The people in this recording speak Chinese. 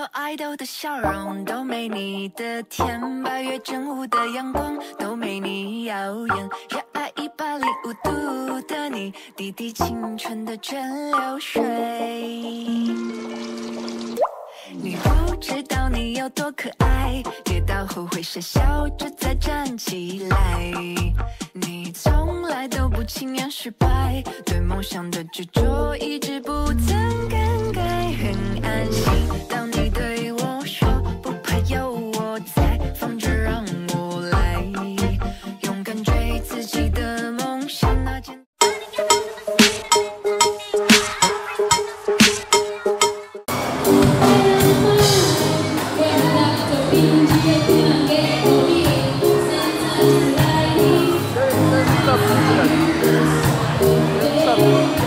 Super Idol 的笑容都没你的甜，八月正午的阳光都没你耀眼，热爱一百零五度的你，滴滴青春的蒸馏水。你不知道你有多可爱，跌倒后会傻笑着再站起来。你从来都不轻言失败，对梦想的执着一直不曾更改。很安心。当 Oh.